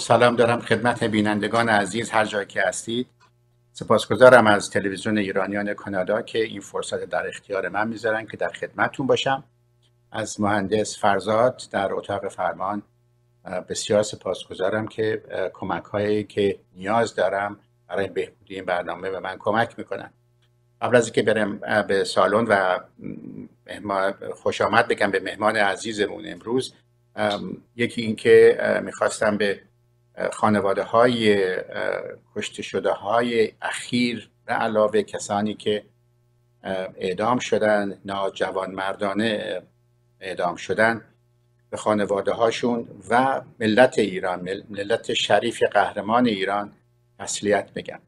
سلام دارم خدمت بینندگان عزیز هر جایی که هستید. سپاسگزارم از تلویزیون ایرانیان کانادا که این فرصت در اختیار من می‌ذارن که در خدمتتون باشم. از مهندس فرزاد در اتاق فرمان بسیار سپاسگزارم که کمک هایی که نیاز دارم برای بهبودی این برنامه به من کمک می‌کنن. قبل از اینکه برم به سالن و خوش آمد بگم به مهمان عزیزمون امروز یکی اینکه می‌خواستم به خانواده های کشته شده های اخیر به علاوه کسانی که اعدام شدن ناجوان مردانه اعدام شدن به خانواده هاشون و ملت ایران ملت شریف قهرمان ایران تسلیت بگم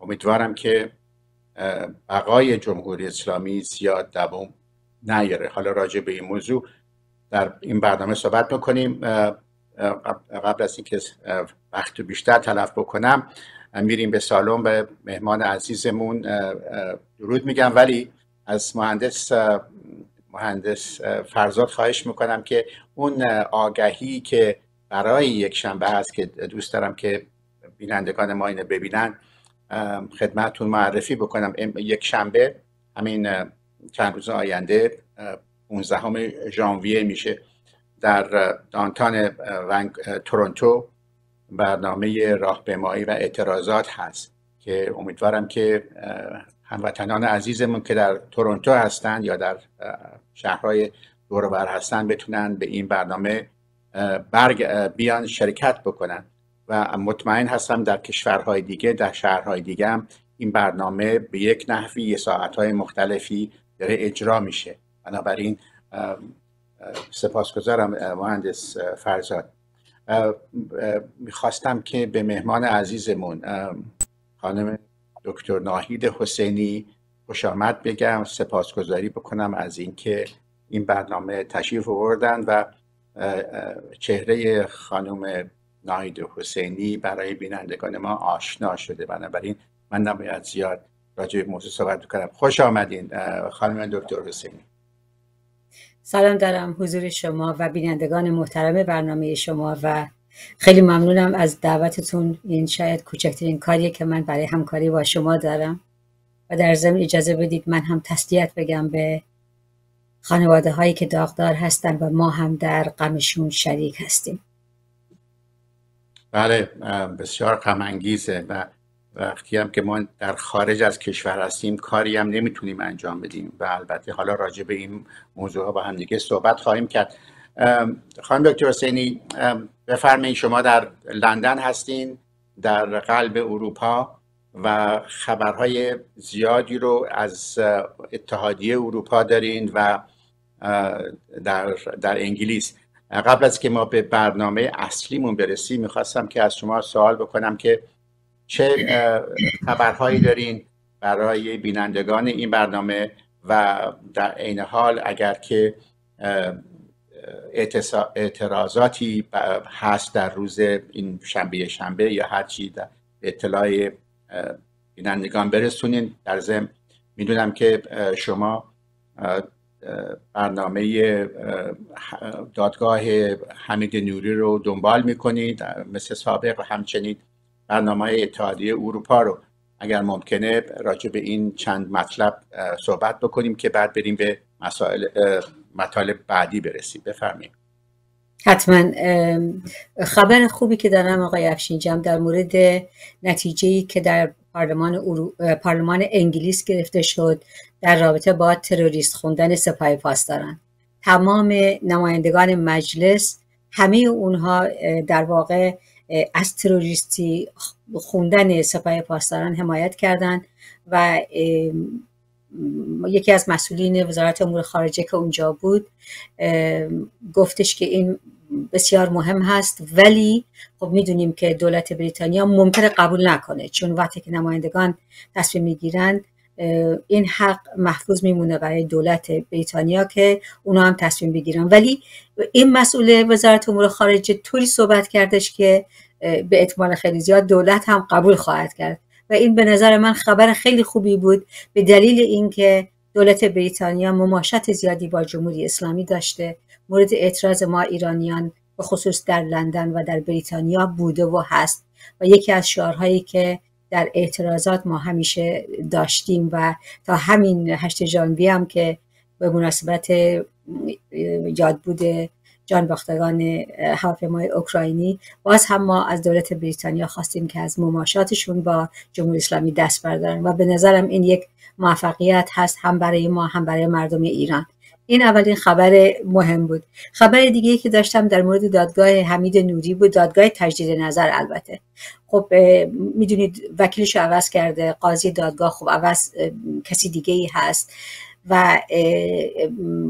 امیدوارم که بقای جمهوری اسلامی زیاد دوام نیاره. حالا راجع به این موضوع در این برنامه صحبت می‌کنیم قبل از اینکه وقت بیشتر تلف بکنم میریم به سالن به مهمان عزیزمون درود میگم. ولی از مهندس مهندس فرزاد خواهش می‌کنم که اون آگهی که برای یک شنبه هست که دوست دارم که بینندگان ما اینو ببینن خدمتون معرفی بکنم. یک شنبه همین چند روز آینده 15 ژانویه میشه. در دانتان تورنتو برنامه راهپیمایی و اعتراضات هست که امیدوارم که هموطنان عزیزمون که در تورنتو هستند یا در شهرهای دور هستن بتونن به این برنامه برگ بیان شرکت بکنن. و مطمئن هستم در کشورهای دیگه در شهرهای دیگه هم این برنامه به یک نحوی ساعتهای مختلفی داره اجرا میشه. بنابراین سپاسگزارم مهندس فرزاد. می‌خواستم که به مهمان عزیزمون خانم دکتر ناهید حسینی خوش آمد بگم سپاسگزاری بکنم از اینکه این برنامه تشریف آوردن و چهره خانم ناهید حسینی برای بینندگان ما آشنا شده. بنابراین من نباید زیاد راجع به موضوع صحبت کنم. خوش آمدین خانم دکتر حسینی. سلام دارم حضور شما و بینندگان محترم برنامه شما و خیلی ممنونم از دعوتتون. این شاید کوچکترین کاریه که من برای همکاری با شما دارم و در ضمن اجازه بدید من هم تسلیت بگم به خانواده هایی که داغدار هستن و ما هم در غمشون شریک هستیم. بله بسیار غم انگیزه و وقتی هم که ما در خارج از کشور هستیم کاری هم نمی‌تونیم انجام بدیم و البته حالا راجع به این موضوع ها با هم دیگه صحبت خواهیم کرد. خانم دکتر حسینی بفرمایید شما در لندن هستین در قلب اروپا و خبرهای زیادی رو از اتحادیه اروپا دارین و در, در انگلیس. قبل از که ما به برنامه اصلیمون برسیم می‌خواستم که از شما سوال بکنم که چه خبرهایی دارین برای بینندگان این برنامه و در عین حال اگر که اعتراضاتی هست در روز این شنبه شنبه یا هر چی در اطلاع بینندگان برسونین. در ضمن می‌دونم که شما برنامه دادگاه حمید نوری رو دنبال می‌کنید مثل سابق و همچنین برنامه اتحادیه اروپا رو اگر ممکنه راجع به این چند مطلب صحبت بکنیم که بعد بریم به مسائل مطالب بعدی برسیم. بفرمایید. حتما. خبر خوبی که دارم آقای افشینجم در مورد نتیجه که در پارلمان, پارلمان انگلیس گرفته شد در رابطه با تروریست خوندن سپاه پاسداران تمام نمایندگان مجلس همه اونها در واقع از تروریستی خوندن سپاه پاسداران حمایت کردند و یکی از مسئولین وزارت امور خارجه که اونجا بود گفتش که این بسیار مهم هست ولی خب می‌دونیم که دولت بریتانیا ممکنه قبول نکنه چون وقتی که نمایندگان تصمیم می‌گیرن این حق محفوظ میمونه برای دولت بریتانیا که اونا هم تصمیم بگیرن. ولی این مسئول وزارت امور خارجه طوری صحبت کردش که به احتمال خیلی زیاد دولت هم قبول خواهد کرد. و این به نظر من خبر خیلی خوبی بود به دلیل اینکه دولت بریتانیا مماشات زیادی با جمهوری اسلامی داشته. مورد اعتراض ما ایرانیان به خصوص در لندن و در بریتانیا بوده و هست. و یکی از شعارهایی که در اعتراضات ما همیشه داشتیم و تا همین هشت ژانویه هم که به مناسبت یاد بوده جان باختگان هواپیمای اوکراینی باز هم ما از دولت بریتانیا خواستیم که از مماشاتشون با جمهوری اسلامی دست بردارن و به نظرم این یک موفقیت هست هم برای ما هم برای مردم ایران. این اولین خبر مهم بود. خبر دیگه که داشتم در مورد دادگاه حمید نوری بود. دادگاه تجدید نظر البته. خب می‌دونید وکیلش عوض کرده. قاضی دادگاه خب عوض کسی دیگه ای هست. و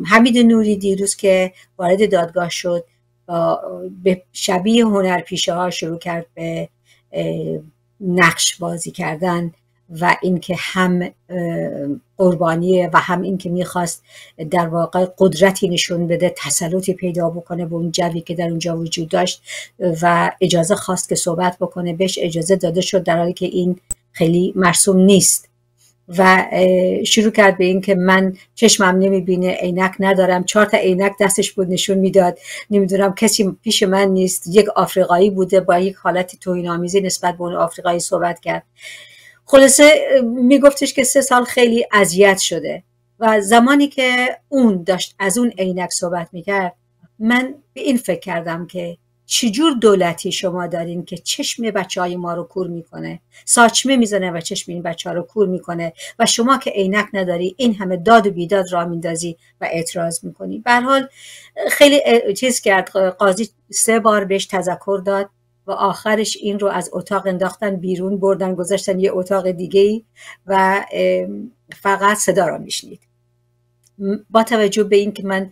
حمید نوری دیروز که وارد دادگاه شد به شبیه هنرپیشه ها شروع کرد به نقش بازی کردن. و اینکه هم قربانیه و هم اینکه می‌خواست در واقع قدرتی نشون بده تسلطی پیدا بکنه به اون جوی که در اونجا وجود داشت و اجازه خواست که صحبت بکنه بهش اجازه داده شد در حالی که این خیلی مرسوم نیست. و شروع کرد به اینکه من چشمم نمی‌بینه عینک ندارم چهار تا عینک دستش بود نشون می‌داد. نمی‌دونم کسی پیش من نیست یک آفریقایی بوده با یک حالت توهین آمیزی نسبت به اون آفریقایی صحبت کرد. خلاصه میگفتش که سه سال خیلی اذیت شده و زمانی که اون داشت از اون عینک صحبت می‌کرد من به این فکر کردم که چجور دولتی شما دارین که چشم بچه های ما رو کور می‌کنه؟ ساچمه می‌زنه و چشم این بچه ها رو کور می‌کنه و شما که عینک نداری این همه داد و بیداد را میندازی و اعتراض می‌کنی. حال خیلی چیز کرد قاضی سه بار بهش تذکر داد. و آخرش این رو از اتاق انداختن بیرون بردن گذاشتن یه اتاق دیگه و فقط صدا را میشنید. با توجه به اینکه من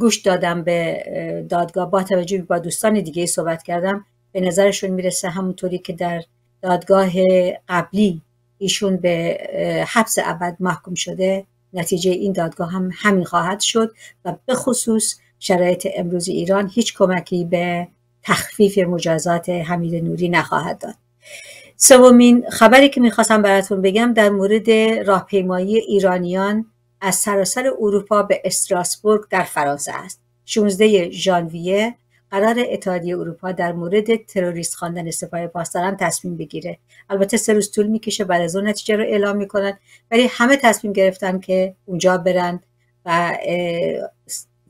گوش دادم به دادگاه با توجه با دوستان دیگه صحبت کردم به نظرشون می‌رسه همونطوری که در دادگاه قبلی ایشون به حبس ابد محکوم شده نتیجه این دادگاه هم همین خواهد شد و به خصوص شرایط امروز ایران هیچ کمکی به تخفیف مجازات حمید نوری نخواهد داد. سومین خبری که می‌خواستم براتون بگم در مورد راهپیمایی ایرانیان از سراسر اروپا به استراسبورگ در فرانسه است. 16 ژانویه قرار اتحادیه اروپا در مورد تروریست خواندن سپاه پاسداران تصمیم بگیره. البته سه روز طول می‌کشه بعد از اون نتیجه رو اعلام می‌کنن ولی همه تصمیم گرفتن که اونجا برن و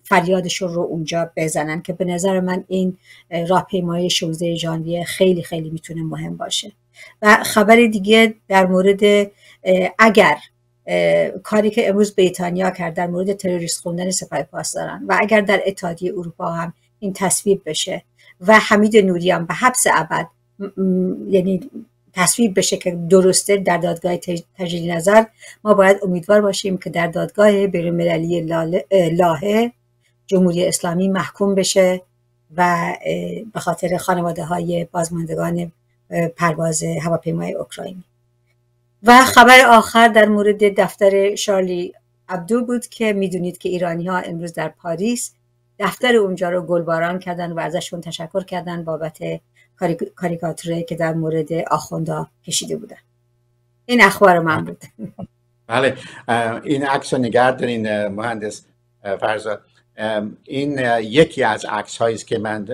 فریادشون رو اونجا بزنن که به نظر من این راهپیمایی 16 ژانویه خیلی خیلی می‌تونه مهم باشه. و خبر دیگه در مورد اگر کاری که امروز بریتانیا کرد در مورد تروریست خوندن سپاه پاسداران و اگر در اتحادیه اروپا هم این تصویب بشه و حمید نوری هم به حبس ابد یعنی تصویب بشه که درسته در دادگاه تجدید نظر ما باید امیدوار باشیم که در دادگاه بینالمللی لاهه جمهوری اسلامی محکوم بشه و به خاطر خانواده های بازماندگان پرواز هواپیمای اوکراینی. و خبر آخر در مورد دفتر شارلی عبدو بود که می‌دونید که ایرانی ها امروز در پاریس دفتر اونجا رو گلباران کردن و ازشون تشکر کردن بابت کاریکاتوره که در مورد آخوندا کشیده بودن. این اخبار من بود. بله این عکس رو نگه دارین مهندس فرزاد. این یکی از عکس هایی است که من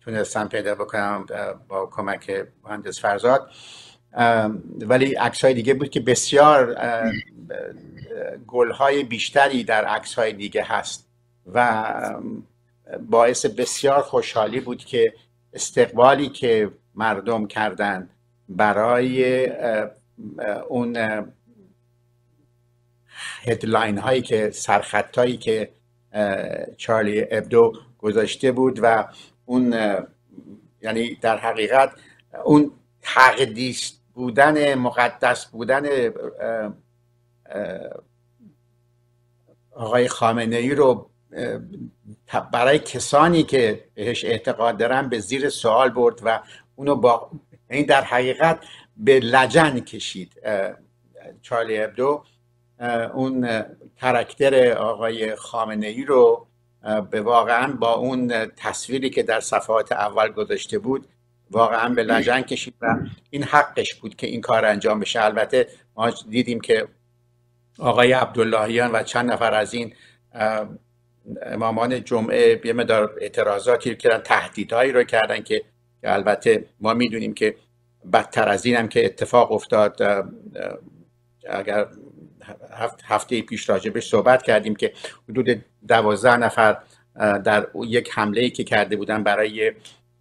تونستم پیدا بکنم با کمک مهندس فرزاد. ولی عکس های دیگه بود که بسیار گل های بیشتری در عکس های دیگه هست و باعث بسیار خوشحالی بود که استقبالی که مردم کردند برای اون هدلاین هایی که سرخط که چارلی ابدو گذاشته بود و اون یعنی در حقیقت اون تقدیس بودن مقدس بودن آقای خامنه ای رو برای کسانی که بهش اعتقاد دارن به زیر سوال برد و اونو با این یعنی در حقیقت به لجن کشید چارلی ابدو. اون کرکتر آقای خامنه ای رو به واقعا با اون تصویری که در صفحات اول گذاشته بود واقعا به لجن کشید و این حقش بود که این کار انجام بشه. البته ما دیدیم که آقای عبداللهیان و چند نفر از این امامان جمعه یه مدار اعتراضاتی کردن تهدیدهایی رو کردن که البته ما می‌دونیم که بدتر از این هم که اتفاق افتاد. اگر هفته پیش راجبش صحبت کردیم که حدود دوازده نفر در یک حمله که کرده بودن برای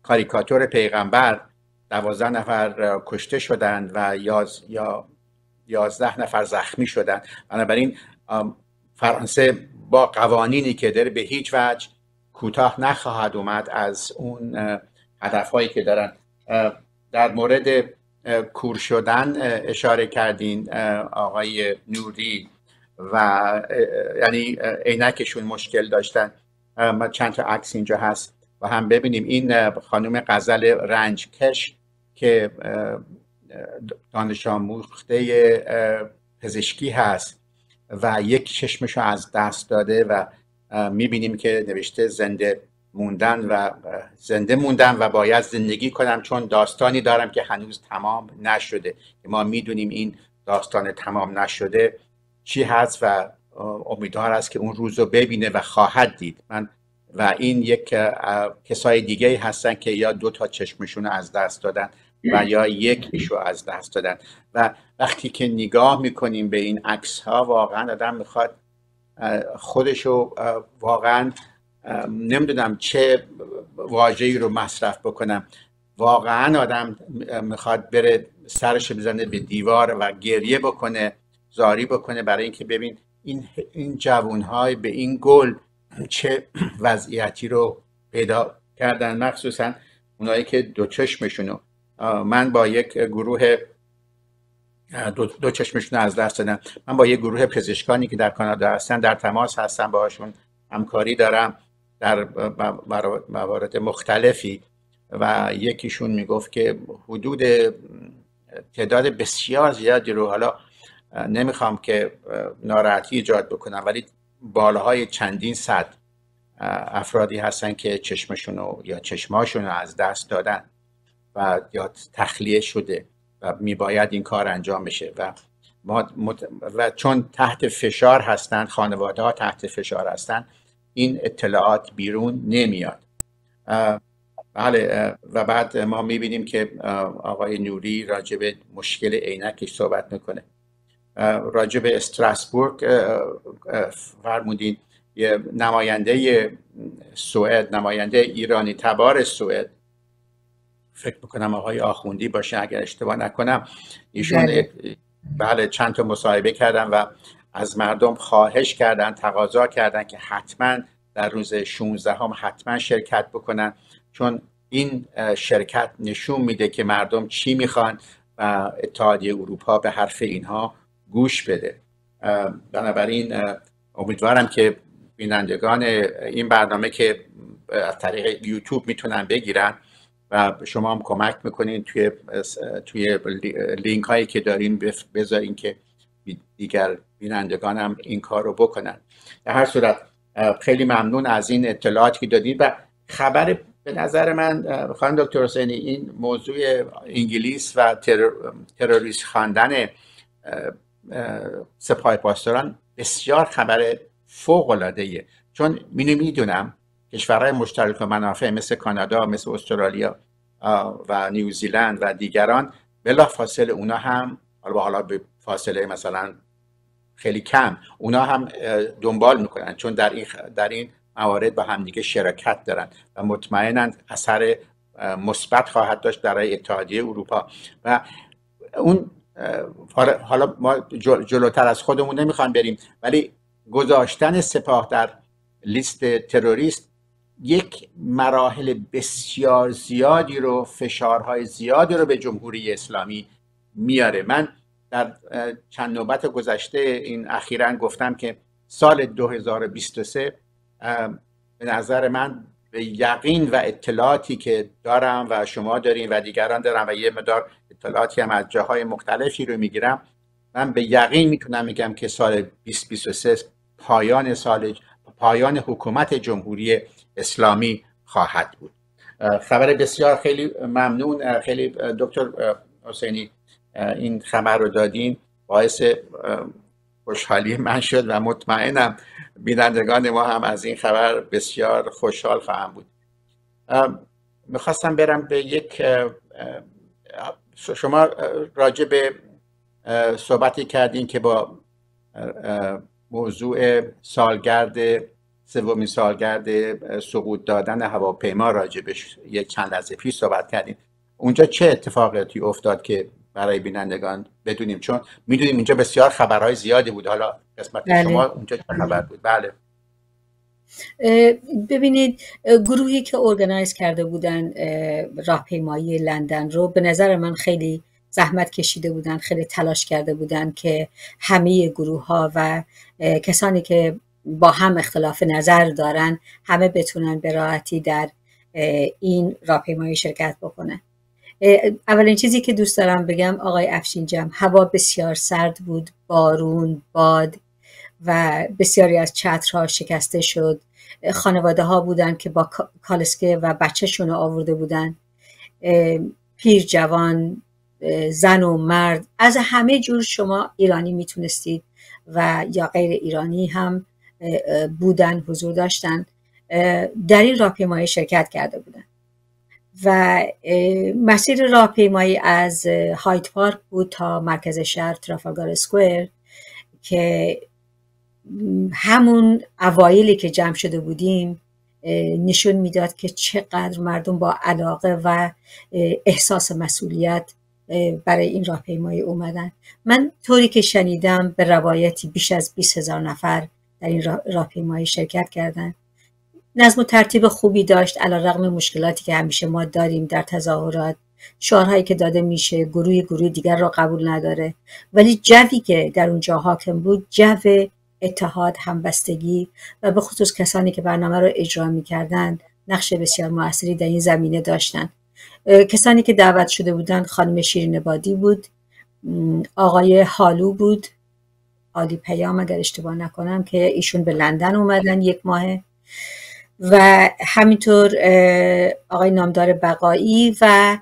کاریکاتور پیغمبر دوازده نفر کشته شدند و یاز یا یازده نفر زخمی شدند. بنابراین فرانسه با قوانینی که داره به هیچ وجه کوتاه نخواهد اومد از اون هدفهایی که دارن. در مورد کور شدن اشاره کردین آقای نوری و یعنی عینکشون مشکل داشتن. ما چند تا عکس اینجا هست و هم ببینیم. این خانم غزل رنجکش که دانش آموخته پزشکی هست و یک چشمش از دست داده و می‌بینیم که نوشته زنده موندن و زنده موندن و باید زندگی کنم چون داستانی دارم که هنوز تمام نشده. ما می‌دونیم این داستان تمام نشده چی هست و امیدوار است که اون روز رو ببینه و خواهد دید. من و این یک کسای دیگه هستن که یا دو تا چشمشون از دست دادن و یا یک رو از دست دادن. و وقتی که نگاه می‌کنیم به این عکس ها واقعا آدم می‌خواد خودشو واقعا نمی‌دونم چه واجهی رو مصرف بکنم. واقعا آدم می‌خواد بره سرش بزنه به دیوار و گریه بکنه زاری بکنه برای اینکه ببین این این جوانهای به این گل چه وضعیتی رو پیدا کردن. مخصوصا اونایی که دو چشمشونو من با یک گروه دو, دو چشمشون از دست دادن من با یک گروه پزشکانی که در کانادا هستن در تماس هستم باهاشون همکاری دارم. در موارد مختلفی و یکیشون می‌گفت که حدود تعداد بسیار زیادی رو حالا نمی‌خوام که ناراحتی ایجاد بکنم ولی بالاهای چندین صد افرادی هستن که چشمشون یا چشماشون رو از دست دادن و یا تخلیه شده و میباید این کار انجام بشه و ما و چون تحت فشار هستن خانواده ها تحت فشار هستن این اطلاعات بیرون نمیاد. بله و بعد ما می‌بینیم که آقای نوری راجب مشکل عینکش صحبت می‌کنه. راجب استراسبورگ فرمودین یه نماینده سوئد نماینده ایرانی تبار سوئد. فکر می‌کنم آقای آخوندی باشه اگر اشتباه نکنم. ایشون بله, بله، چند تا مصاحبه کردن و از مردم خواهش کردن تقاضا کردن که حتما در روز 16 هم حتما شرکت بکنن. چون این شرکت نشون میده که مردم چی می‌خوان و اتحادیه اروپا به حرف اینها گوش بده. بنابراین امیدوارم که بینندگان این برنامه که از طریق یوتیوب می‌تونن بگیرن و شما هم کمک می‌کنین توی توی لینک هایی که دارین بذارین که دیگر بینندگان هم این کار رو بکنن. در هر صورت خیلی ممنون از این اطلاعاتی که دادید و خبر به نظر من خانم دکتر حسینی این موضوع انگلیس و تروریست خواندن سپاه پاسداران بسیار خبر فوق العاده چون می می‌دونم کشورهای مشترک منافع مثل کانادا مثل استرالیا و نیوزیلند و دیگران بلا فاصله اونا هم حالا حالا به فاصله مثلا خیلی کم. اونا هم دنبال می‌کنن چون در این در این موارد با همدیگه شراکت دارن و مطمئنا اثر مثبت خواهد داشت برای اتحادیه اروپا. و اون حالا ما جلوتر از خودمون نمی‌خوام بریم ولی گذاشتن سپاه در لیست تروریست یک مراحل بسیار زیادی رو فشارهای زیادی رو به جمهوری اسلامی میاره. من در چند نوبت گذشته این اخیرا گفتم که سال 2023 به نظر من به یقین و اطلاعاتی که دارم و شما دارین و دیگران دارم و یه مدار اطلاعاتی هم از جاهای مختلفی رو می‌گیرم من به یقین می‌تونم میگم که سال 2023 پایان سال پایان حکومت جمهوری اسلامی خواهد بود. خبر بسیار خیلی ممنون خیلی دکتر حسینی این خبر رو دادین باعث خوشحالی من شد و مطمئنم بینندگان ما هم از این خبر بسیار خوشحال خواهم بود. می‌خواستم برم به یک شما راجع به صحبتی کردین که با موضوع سالگرد سومین سالگرد سقوط دادن هواپیما راجبش یک چند لحظه پیش صحبت کردیم اونجا چه اتفاقاتی افتاد که برای بینندگان بدونیم. چون می‌دونیم اینجا بسیار خبرهای زیادی بود. حالا قسمت بله. شما اونجا چه خبر بود؟ بله. ببینید گروهی که ارگنایز کرده بودن راهپیمایی لندن رو به نظر من خیلی زحمت کشیده بودن خیلی تلاش کرده بودن که همه گروه ها و کسانی که با هم اختلاف نظر دارن همه بتونن به راحتی در این راهپیمایی شرکت بکنن. اولین چیزی که دوست دارم بگم آقای افشینجم هوا بسیار سرد بود بارون باد و بسیاری از چترها شکسته شد. خانواده ها بودن که با کالسکه و بچهشون رو آورده بودن. پیر جوان زن و مرد. از همه جور شما ایرانی می‌تونستید و یا غیر ایرانی هم بودن حضور داشتن. در این راهپیمایی شرکت کرده بودن. و مسیر راهپیمایی از هایت پارک بود تا مرکز شهر ترافالگار سکویر که همون اوایلی که جمع شده بودیم نشون می‌داد که چقدر مردم با علاقه و احساس مسئولیت برای این راهپیمایی اومدن. من طوری که شنیدم به روایتی بیش از 20 هزار نفر در این راهپیمایی شرکت کردند نظم و ترتیب خوبی داشت علا رقم مشکلاتی که همیشه ما داریم در تظاهرات شعارهایی که داده میشه گروه گروه دیگر را قبول نداره. ولی جوی که در اونجا حاکم بود جو اتحاد همبستگی و به خصوص کسانی که برنامه را اجرا می‌کردند نقش بسیار موثری در این زمینه داشتند. کسانی که دعوت شده بودند خانم شیرین بادی بود آقای حالو بود. عالی پیام اگر اشتباه نکنم که ایشون به لندن اومدن یک ماه. و همینطور آقای نامدار بقایی و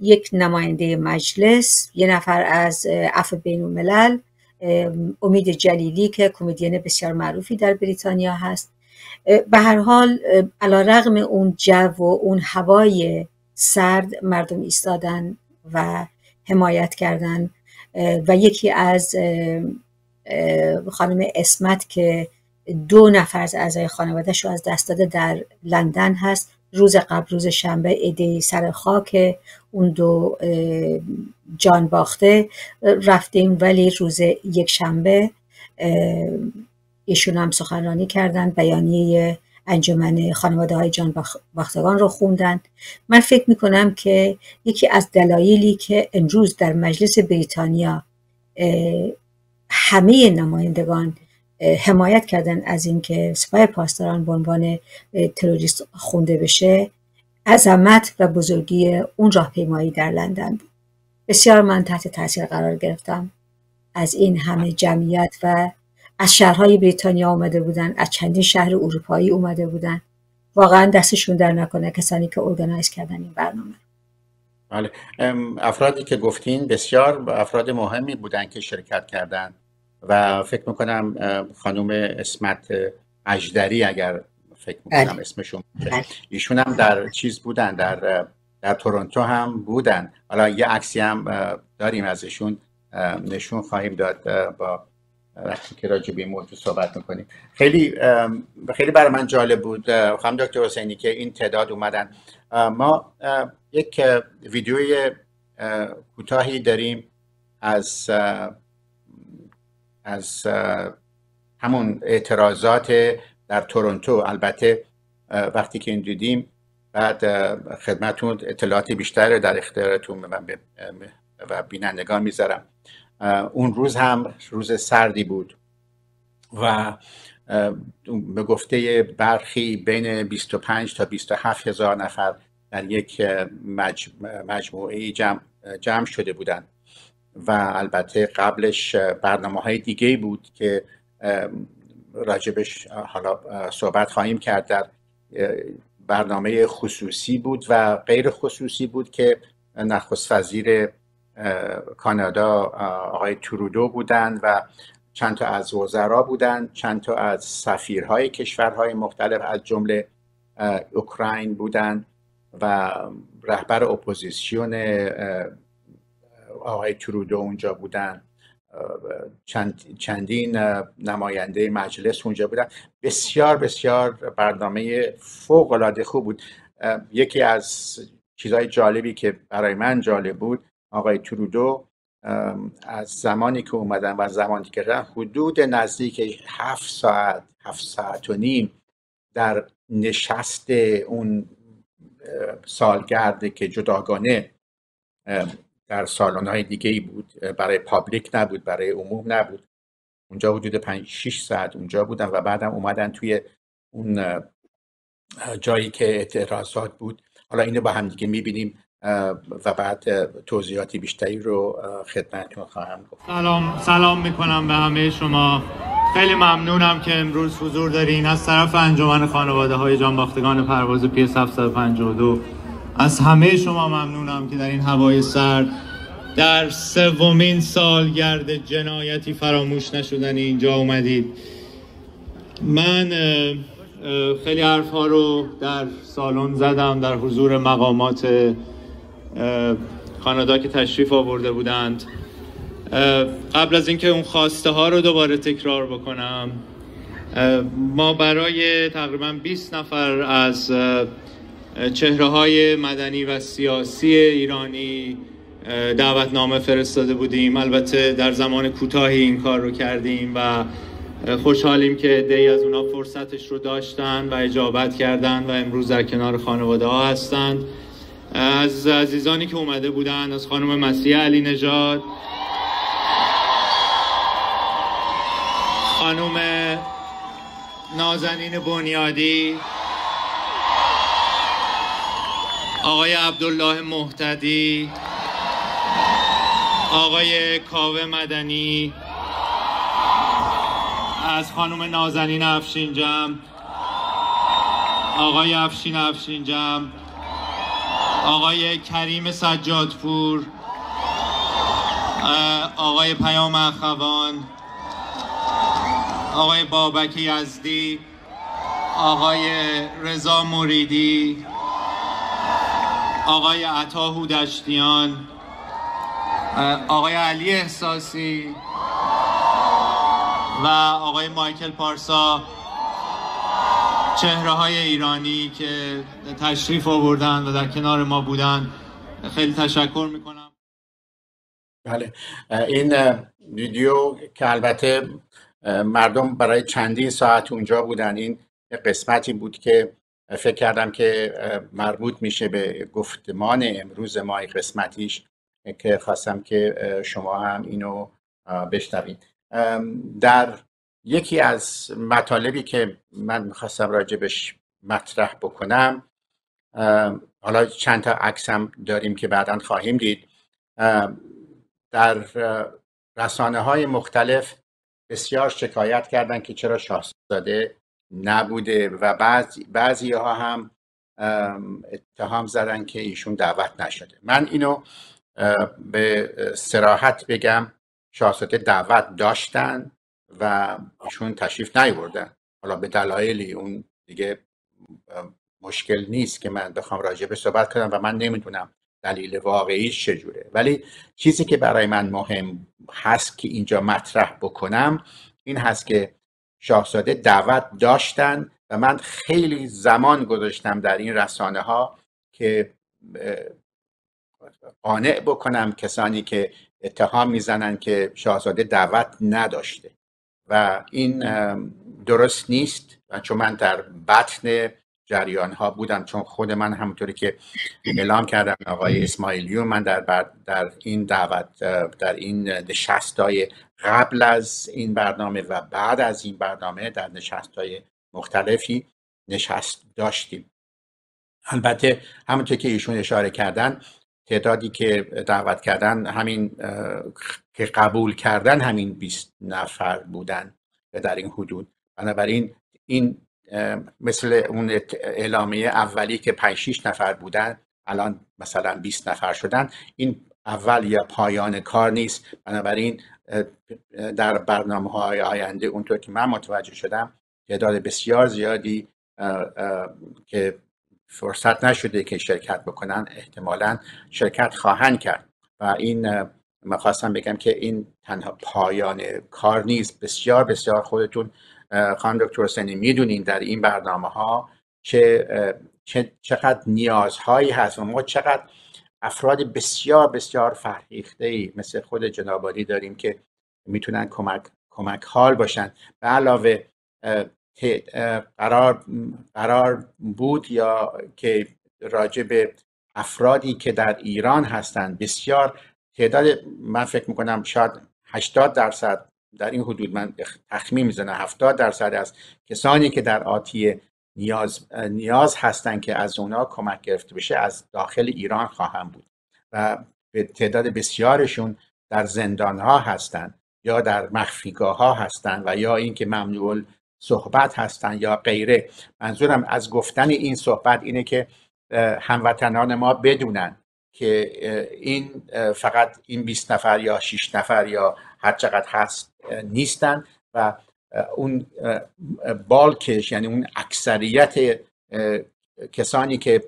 یک نماینده مجلس یه نفر از عفو بین الملل امید جلیلی که کمدین بسیار معروفی در بریتانیا هست. به هر حال علا رغم اون جو و اون هوای سرد مردم ایستادن و حمایت کردن و یکی از خانم اسمت که دو نفر از اعضای خانوادهش رو از دست داده در لندن هست. روز قبل روز شنبه ایده سر خاک اون دو جان باخته رفتیم ولی روز یک شنبه ایشون هم سخنرانی کردن بیانیه انجمن خانواده های جان باختگان رو خوندن. من فکر می‌کنم که یکی از دلایلی که امروز در مجلس بریتانیا همه نمایندگان حمایت کردن از اینکه سپاه پاسداران به عنوان تروریست خونده بشه عظمت و بزرگی اون راهپیمایی در لندن بود. بسیار من تحت تاثیر قرار گرفتم. از این همه جمعیت و از شهرهای بریتانیا اومده بودن از چندین شهر اروپایی اومده بودن. واقعا دستشون در نکنه کسانی که ارگنایز کردن این برنامه. بله. افرادی که گفتین بسیار افراد مهمی بودن که شرکت کردند و فکر می‌کنم خانم اسمت اجدری اگر فکر می‌کنم بله. اسمشون بله. ایشون هم در چیز بودن در در تورنتو هم بودن. حالا یه عکسی هم داریم ازشون نشون خواهیم داد با وقتی که راجع به موضوع صحبت می‌کنیم. خیلی خیلی برای من جالب بود خانم دکتر حسینی که این تعداد اومدن. ما یک ویدیوی کوتاهی داریم از از همون اعتراضات در تورنتو. البته وقتی که این دیدیم بعد خدمتون اطلاعات بیشتر در اختیارتون و بینندگان می‌ذارم. اون روز هم روز سردی بود و به گفته برخی بین 25 تا 27 هزار نفر در یک مجموعه جمع, جمع شده بودند. و البته قبلش برنامه های دیگه بود که راجبش حالا صحبت خواهیم کرد در برنامه خصوصی بود و غیر خصوصی بود که نخست وزیر کانادا آقای ترودو بودند و چند تا از وزرا بودن چند تا از سفیرهای کشورهای مختلف از جمله اوکراین بودن و رهبر اپوزیسیون آقای ترودو اونجا بودن چند، چندین نماینده مجلس اونجا بودن. بسیار بسیار برنامه فوق العاده خوب بود. یکی از چیزهای جالبی که برای من جالب بود آقای ترودو از زمانی که اومدن و زمانی که حدود نزدیک هفت ساعت هفت ساعت و نیم در نشست اون سالگرده که جداگانه در سالن های دیگه ای بود برای پابلیک نبود برای عموم نبود. اونجا حدود 5 6 ساعت اونجا بودن و بعدم اومدن توی اون جایی که اعتراضات بود. حالا اینو با هم دیگه می‌بینیم و بعد توضیحاتی بیشتری رو خدمتتون خواهم گفت. سلام سلام می‌کنم به همه شما. خیلی ممنونم که امروز حضور دارین. از طرف انجمن خانواده های جانباختگان پرواز پی 752 از همه شما ممنونم که در این هوای سرد در سومین سالگرد جنایتی فراموش نشدنی اینجا اومدید. من خیلی حرف ها رو در سالن زدم در حضور مقامات کانادا که تشریف آورده بودند. قبل از اینکه اون خواسته ها رو دوباره تکرار بکنم ما برای تقریبا 20 نفر از چهره های مدنی و سیاسی ایرانی دعوتنامه فرستاده بودیم. البته در زمان کوتاهی این کار رو کردیم و خوشحالیم که دی از اونا فرصتش رو داشتن و اجابت کردن و امروز در کنار خانواده ها هستند. از عزیزانی که اومده بودن از خانم مسیح علی نژاد خانم نازنین بنیادی آقای عبدالله محتدی آقای کاوه مدنی از خانم نازنین افشینجم آقای افشین افشینجم آقای کریم سجادپور آقای پیام اخوان آقای بابک یزدی آقای رضا مریدی آقای عطا هودشتیان آقای علی احساسی و آقای مایکل پارسا چهره های ایرانی که تشریف آوردن و در کنار ما بودن خیلی تشکر می‌کنم. بله. این ویدیو که البته مردم برای چندین ساعت اونجا بودن این قسمتی بود که فکر کردم که مربوط میشه به گفتمان امروز ما قسمتیش که خواستم که شما هم اینو بشنوید. در یکی از مطالبی که من می‌خواستم راجبش مطرح بکنم حالا چند تا عکس هم داریم که بعدا خواهیم دید. در رسانه های مختلف بسیار شکایت کردن که چرا شاهزاده نبوده و بعضی, بعضی ها هم اتهام زدن که ایشون دعوت نشده. من اینو به سراحت بگم شاهزاده دعوت داشتن و ایشون تشریف نیوردن حالا به دلایلی اون دیگه مشکل نیست که من بخوام راجع به صحبت کنم و من نمی‌دونم دلیل واقعی چجوره ولی چیزی که برای من مهم هست که اینجا مطرح بکنم این هست که شاهزاده دعوت داشتن و من خیلی زمان گذاشتم در این رسانه ها که قانع بکنم کسانی که اتهام می‌زنن که شاهزاده دعوت نداشته. و این درست نیست. و چون من در بطن جریان ها بودم. چون خود من همونطوری که اعلام کردم آقای اسماعیلیون من در, در این دعوت در این نشستای قبل از این برنامه و بعد از این برنامه در نشستای مختلفی نشست داشتیم. البته همونطور که ایشون اشاره کردن تعدادی که دعوت کردن همین که قبول کردن همین 20 نفر بودن در این حدود. بنابراین این مثل اون اعلامیه اولی که 5 6 نفر بودن الان مثلا 20 نفر شدن. این اول یا پایان کار نیست. بنابراین در برنامه های آینده اونطور که من متوجه شدم تعداد بسیار زیادی که فرصت نشده که شرکت بکنن احتمالا شرکت خواهند کرد. و این خواستم بگم که این تنها پایان کار نیست. بسیار بسیار خودتون خانم دکتر حسینی می‌دونین در این برنامه ها چه چقدر نیازهایی هست و ما چقدر افراد بسیار بسیار فرهیخته ای مثل خود جنابالی داریم که می‌تونن کمک کمک حال باشن. به علاوه قرار قرار بود یا که راجع به افرادی که در ایران هستند بسیار تعداد من فکر می‌کنم شاید 80 درصد در این حدود من تخمین می‌زنم. 70 درصد از کسانی که در آتی نیاز نیاز هستند که از اونا کمک گرفته بشه از داخل ایران خواهم بود و به تعداد بسیارشون در زندان ها هستند یا در مخفیگاه ها هستند و یا اینکه ممنوع صحبت هستند یا غیره. منظورم از گفتن این صحبت اینه که هموطنان ما بدونن که این فقط این 20 نفر یا 6 نفر یا هر چقدر هست نیستن و اون بالکش یعنی اون اکثریت کسانی که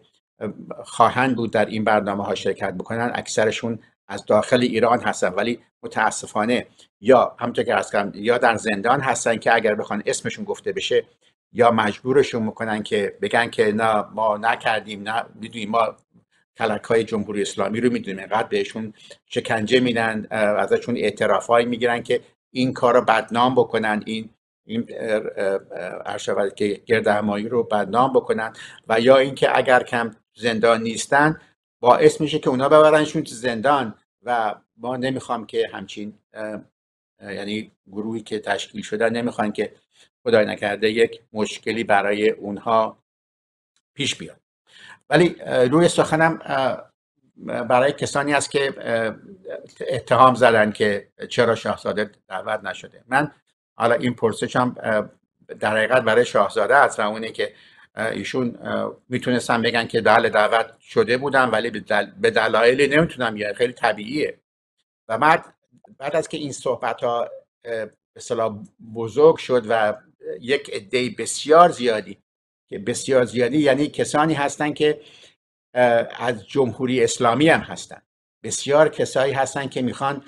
خواهند بود در این برنامه ها شرکت بکنن اکثرشون از داخل ایران هستن. ولی متاسفانه یا همونطور که کردم یا در زندان هستن که اگر بخوان اسمشون گفته بشه یا مجبورشون می‌کنن که بگن که نه ما نکردیم نه می‌دونیم ما کلک های جمهوری اسلامی رو می‌دونیم. اینقدر بهشون شکنجه میدن ازشون اعترافایی می‌گیرن که این کار رو بدنام بکنن این این شود که گردهمایی رو بدنام بکنن و یا اینکه اگر کم زندان نیستن باعث میشه که اونا ببرنشون تو زندان و ما نمی‌خوام که همچین یعنی گروهی که تشکیل شدن نمی‌خوان که خدای نکرده یک مشکلی برای اونها پیش بیاد. ولی روی سخنم برای کسانی است که اتهام زدن که چرا شاهزاده دعوت نشده. من حالا این پرسشم در حقیقت برای شاهزاده است و اونه که ایشون می‌تونستن بگن که بله دعوت شده بودن ولی به دلایلی نمی‌تونم یه خیلی طبیعیه. و بعد بعد از که این صحبت ها بزرگ شد و یک عده بسیار زیادی بسیار زیادی یعنی کسانی هستن که از جمهوری اسلامی هم هستن. بسیار کسایی هستن که می‌خوان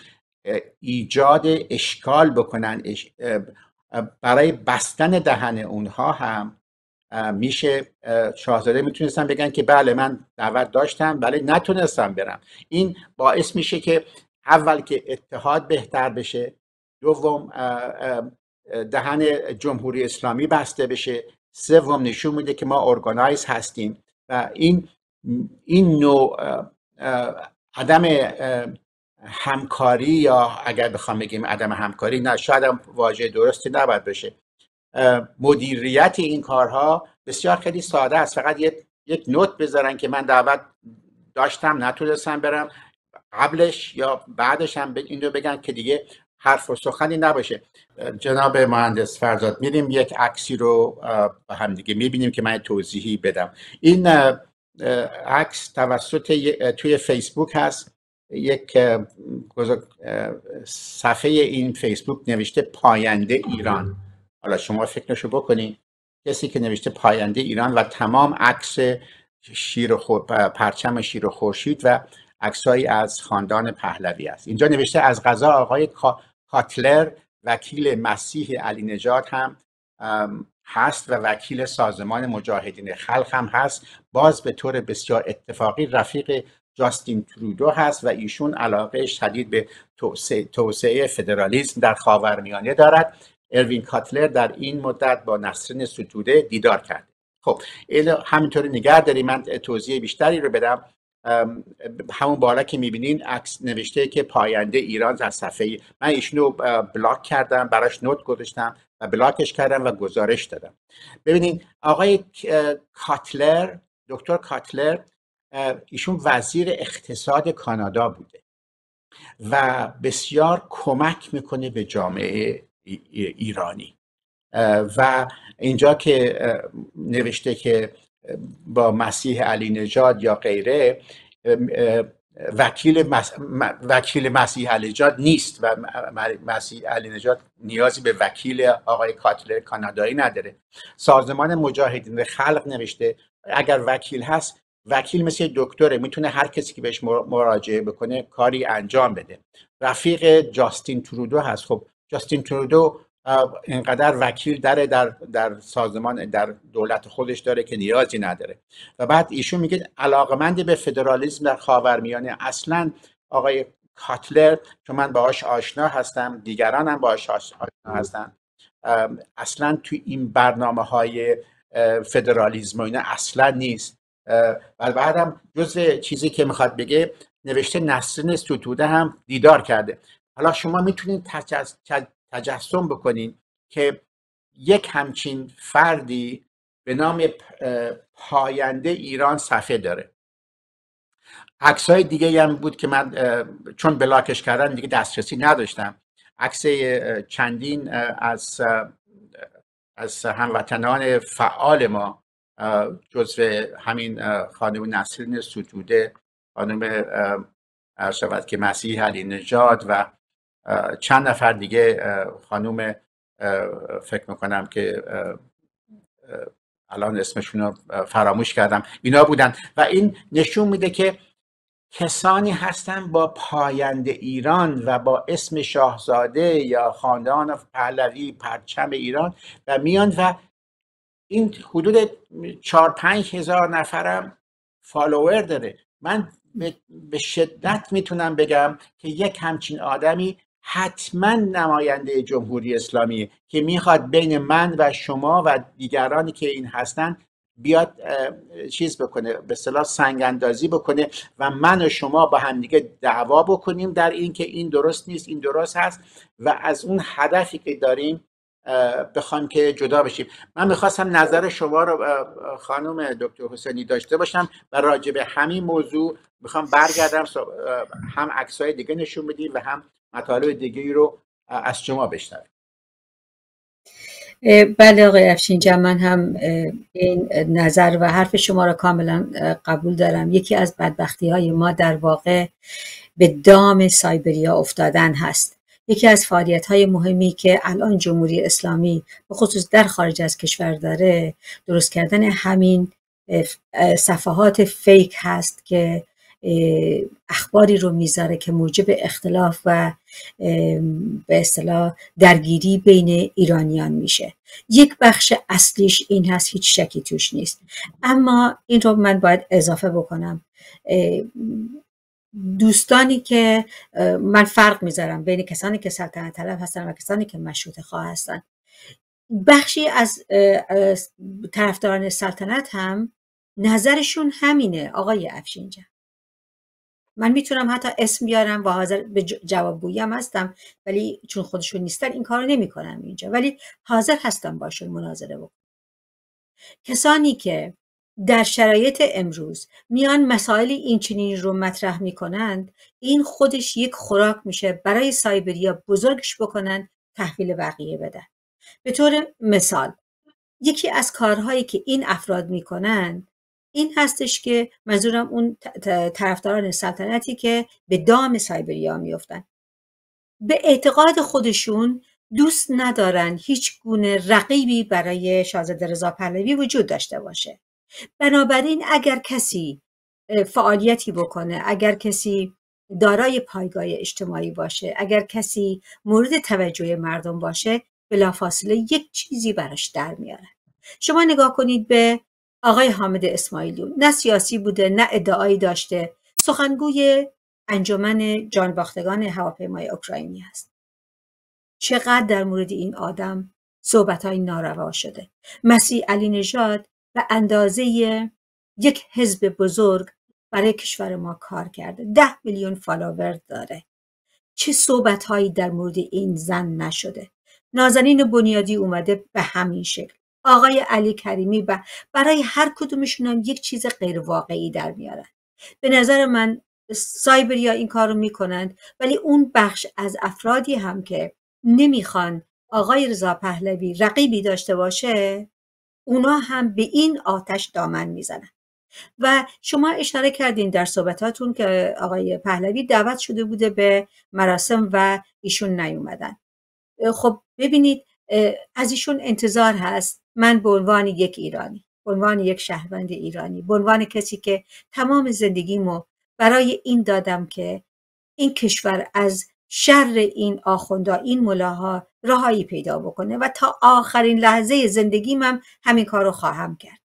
ایجاد اشکال بکنن برای بستن دهن اونها هم میشه شاهزاده می‌تونستن بگن که بله من دعوت داشتم ولی نتونستم برم. این باعث میشه که اول که اتحاد بهتر بشه دوم دهن جمهوری اسلامی بسته بشه. سوم نشون میده که ما ارگانایز هستیم و این این نوع عدم همکاری یا اگر بخوام بگیم عدم همکاری نه شاید هم واژه درستی نباید بشه. مدیریت این کارها بسیار خیلی ساده است. فقط یک نوت بذارن که من دعوت داشتم نتونستم برم. قبلش یا بعدش هم این رو بگن که دیگه حرف و سخنی نباشه. جناب مهندس فرزاد میریم یک عکسی رو با هم دیگه می‌بینیم که من توضیحی بدم. این عکس توسط توی فیسبوک هست. یک صفحه این فیسبوک نوشته پاینده ایران. حالا شما فکرشو بکنید کسی که نوشته پاینده ایران و تمام عکس شیر و پرچم شیر خورشید و عکسهایی از خاندان پهلوی است. اینجا نوشته از غذا آقای کاتلر وکیل مسیح علی نجات هم هست و وکیل سازمان مجاهدین خلق هم هست. باز به طور بسیار اتفاقی رفیق جاستین ترودو هست و ایشون علاقه شدید به توسعه فدرالیسم در خاورمیانه دارد. اروین کاتلر در این مدت با نسرین ستوده دیدار کرد. خب همینطوری نگه داری من توضیح بیشتری رو بدم. همون بالا که می‌بینین عکس نوشته که پاینده ایران از صفحه من ایشونو بلاک کردم براش نوت گذاشتم و بلاکش کردم و گزارش دادم. ببینین آقای کاتلر دکتر کاتلر ایشون وزیر اقتصاد کانادا بوده و بسیار کمک می‌کنه به جامعه ایرانی. و اینجا که نوشته که با مسیح علی نژاد یا غیره وکیل, وکیل مسیح علی نجات نیست و مسیح علی نجات نیازی به وکیل آقای کاتلر کانادایی نداره. سازمان مجاهدین خلق نوشته اگر وکیل هست وکیل مثل دکتره می‌تونه هر کسی که بهش مراجعه بکنه کاری انجام بده. رفیق جاستین ترودو هست. خب جاستین ترودو اینقدر وکیل داره در, در سازمان در دولت خودش داره که نیازی نداره. و بعد ایشون میگه علاقمند به فدرالیسم در خاورمیانه. اصلا آقای کاتلر که من باهاش آشنا هستم دیگران هم باهاش آشنا هستن اصلا تو این برنامه های فدرالیزم و اینا اصلا نیست. و بعدم جز چیزی که می‌خواد بگه نوشته نسرین ستوده هم دیدار کرده. حالا شما می‌تونید تجسم بکنین که یک همچین فردی به نام پاینده ایران صفحه داره. عکس های دیگه هم بود که من چون بلاکش کردن دیگه دسترسی نداشتم. عکس چندین از از هموطنان فعال ما جزو همین خانم نسرین ستوده خانم ارشود که مسیح علی نجات و چند نفر دیگه خانوم فکر می‌کنم که الان اسمشون رو فراموش کردم اینا بودن. و این نشون میده که کسانی هستن با پاینده ایران و با اسم شاهزاده یا خاندان پهلوی پرچم ایران و میان و این حدود چار پنج هزار نفرم فالوور داره. من به شدت می‌تونم بگم که یک همچین آدمی حتما نماینده جمهوری اسلامی که می‌خواد بین من و شما و دیگرانی که این هستن بیاد چیز بکنه به صلاح سنگ اندازی بکنه و من و شما با همدیگه دعوا بکنیم در این که این درست نیست این درست هست و از اون هدفی که داریم بخوام که جدا بشیم. من می‌خواستم نظر شما رو خانم دکتر حسینی داشته باشم و راجع به همین موضوع می‌خوام برگردم هم عکسای دیگه نشون بدیم و هم مطالب دیگه رو از شما بشنویم. بله آقای افشینجا من هم این نظر و حرف شما را کاملا قبول دارم. یکی از بدبختی های ما در واقع به دام سایبریا افتادن هست. یکی از فعالیت های مهمی که الان جمهوری اسلامی به خصوص در خارج از کشور داره درست کردن همین صفحات فیک هست که اخباری رو می‌ذاره که موجب اختلاف و به اصطلاح درگیری بین ایرانیان میشه. یک بخش اصلیش این هست هیچ شکی توش نیست. اما این رو من باید اضافه بکنم. دوستانی که من فرق می‌ذارم بین کسانی که سلطنت طلب هستن و کسانی که مشروط خواه هستن. بخشی از طرفداران سلطنت هم نظرشون همینه آقای افشینجان. من می‌تونم حتی اسم بیارم و حاضر به جوابگویی هم هستم ولی چون خودشون نیستن این کار نمی‌کنم اینجا. ولی حاضر هستم باشون مناظره بکنم. کسانی که در شرایط امروز میان مسائل این چنین رو مطرح می‌کنند این خودش یک خوراک میشه برای سایبریا بزرگش بکنن تحویل بقیه بدن. به طور مثال یکی از کارهایی که این افراد می‌کنند این هستش که منظورم اون طرفداران سلطنتی که به دام سایبریا میفتن به اعتقاد خودشون دوست ندارن هیچ گونه رقیبی برای شاهزاده رضا پهلوی وجود داشته باشه. بنابراین اگر کسی فعالیتی بکنه اگر کسی دارای پایگاه اجتماعی باشه اگر کسی مورد توجه مردم باشه بلافاصله یک چیزی براش در میاره. شما نگاه کنید به آقای حامد اسماعیلیون نه سیاسی بوده نه ادعایی داشته. سخنگوی انجمن جانباختگان هواپیمای اوکراینی هست. چقدر در مورد این آدم صحبت های ناروا شده. مسیح علی نژاد به اندازه یک حزب بزرگ برای کشور ما کار کرده. ده میلیون فالوور داره. چه صحبت هایی در مورد این زن نشده. نازنین بنیادی اومده به همین شکل. آقای علی کریمی و برای هر کدومشون هم یک چیز غیر واقعی در میارن. به نظر من سایبریا این کار رو می‌کنند ولی اون بخش از افرادی هم که نمی‌خوان آقای رضا پهلوی رقیبی داشته باشه اونا هم به این آتش دامن می‌زنن. و شما اشاره کردین در صحبتاتون که آقای پهلوی دعوت شده بوده به مراسم و ایشون نیومدن. خب ببینید از ایشون انتظار هست. من به عنوان یک ایرانی به عنوان یک شهروند ایرانی به عنوان کسی که تمام زندگیمو برای این دادم که این کشور از شر این آخوندا این ملاها راهایی پیدا بکنه و تا آخرین لحظه زندگیم هم همین کار رو خواهم کرد.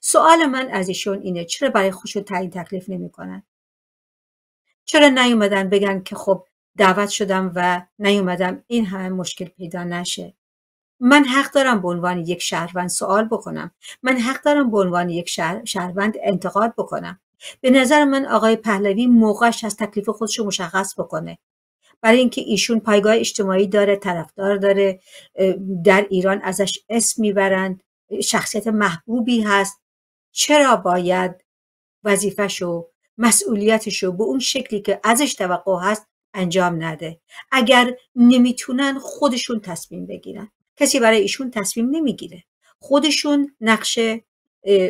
سوال من از ایشون اینه چرا برای خودشون تعیین تکلیف نمی‌کنن؟ چرا نیومدن بگن که خب دعوت شدم و نیومدم این همه مشکل پیدا نشه؟ من حق دارم به عنوان یک شهروند سوال بکنم. من حق دارم به عنوان یک شهر، شهروند انتقاد بکنم. به نظر من آقای پهلوی موقعش از تکلیف خودش مشخص بکنه. برای اینکه ایشون پایگاه اجتماعی داره طرفدار داره در ایران ازش اسم می‌برند شخصیت محبوبی هست. چرا باید وظیفش و مسئولیتش رو به اون شکلی که ازش توقع هست انجام نده؟ اگر نمی‌تونن خودشون تصمیم بگیرن. کسی برای ایشون تصمیم نمی‌گیره. خودشون نقش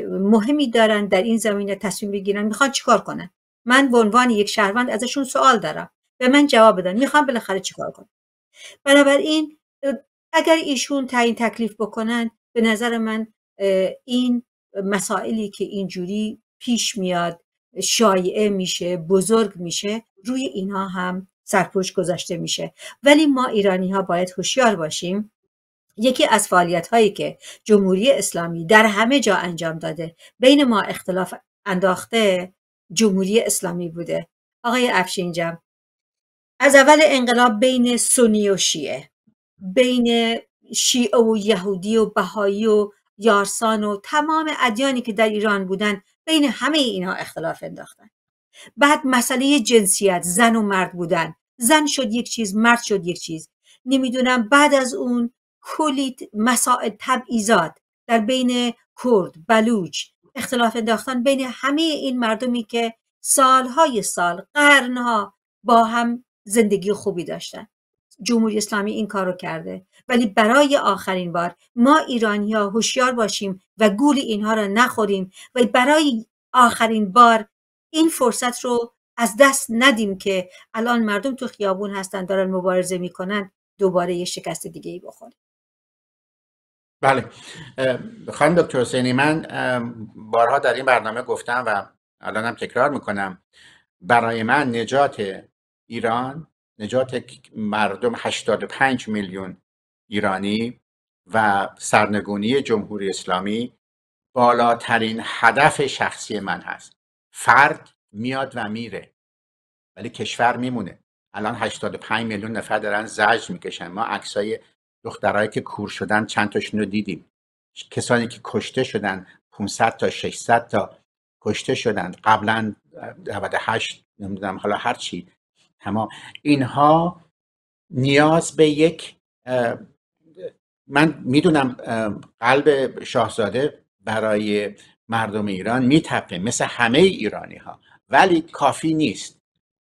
مهمی دارن در این زمینه تصمیم بگیرن می‌خوان چیکار کنن. من به عنوان یک شهروند ازشون سوال دارم. به من جواب بدن. می‌خوام بالاخره چیکار کنم. بنابراین اگر ایشون تعیین تکلیف بکنن به نظر من این مسائلی که اینجوری پیش میاد شایعه میشه بزرگ میشه روی اینها هم سرپوش گذاشته میشه. ولی ما ایرانی ها باید هوشیار باشیم. یکی از فعالیت هایی که جمهوری اسلامی در همه جا انجام داده بین ما اختلاف انداخته جمهوری اسلامی بوده. آقای افشینجم از اول انقلاب بین سنی و شیعه بین شیعه و یهودی و بهایی و یارسان و تمام ادیانی که در ایران بودن بین همه اینها اختلاف انداختن. بعد مسئله جنسیت زن و مرد بودن. زن شد یک چیز مرد شد یک چیز. نمی‌دونم بعد از اون کلی مسائل تبعیضات در بین کرد بلوچ اختلاف انداختن بین همه این مردمی که سالهای سال قرنها با هم زندگی خوبی داشتن. جمهوری اسلامی این کارو کرده. ولی برای آخرین بار ما ایرانی ها هوشیار باشیم و گول اینها را نخوریم. و برای آخرین بار این فرصت رو از دست ندیم که الان مردم تو خیابون هستن دارن مبارزه می‌کنن دوباره یه شکست دیگه ای بخوریم بله. خانم دکتر حسینی من بارها در این برنامه گفتم و الان هم تکرار می‌کنم. برای من نجات ایران نجات مردم 85 میلیون ایرانی و سرنگونی جمهوری اسلامی بالاترین هدف شخصی من هست. فرد میاد و میره ولی کشور میمونه. الان 85 میلیون نفر دارن زجر می‌کشن. ما عکسای دخترهایی که کور شدن چند تاشون رو دیدیم. کسانی که کشته شدن 500 تا 600 تا کشته شدن. قبلا 98 نمی‌دونم حالا هر چی. تمام. اینها نیاز به یک من می‌دونم قلب شاهزاده برای مردم ایران میتپه مثل همه ایرانی ها ولی کافی نیست.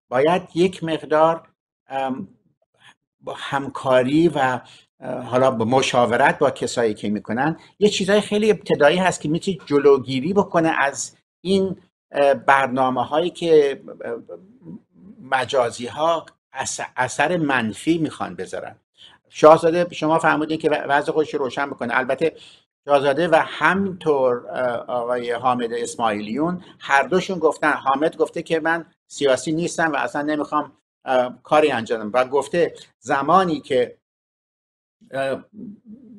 باید یک مقدار با همکاری و حالا با مشاورت با کسایی که می‌کنن یه چیزهای خیلی ابتدایی هست که می‌تونه جلوگیری بکنه از این برنامه هایی که مجازی ها اثر منفی می‌خوان بذارن. شاهزاده شما فرمودین که وضع خودش روشن بکنه. البته شاهزاده و همینطور آقای حامد اسماعیلیون هر دوشون گفتن. حامد گفته که من سیاسی نیستم و اصلا نمی‌خوام کاری انجام و گفته زمانی که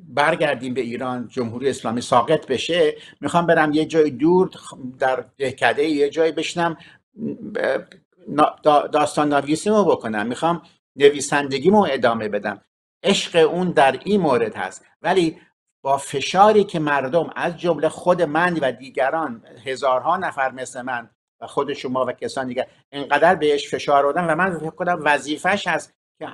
برگردیم به ایران جمهوری اسلامی ساقط بشه. می‌خوام برم یه جای دور در دهکده یه جایی بشنم داستان نویسیمو بکنم. می‌خوام نویسندگیمو ادامه بدم. عشق اون در این مورد هست. ولی با فشاری که مردم از جمله خود من و دیگران هزارها نفر مثل من و خود شما و کسان دیگر انقدر بهش فشار دادن و من فکر کنم وظیفش هست که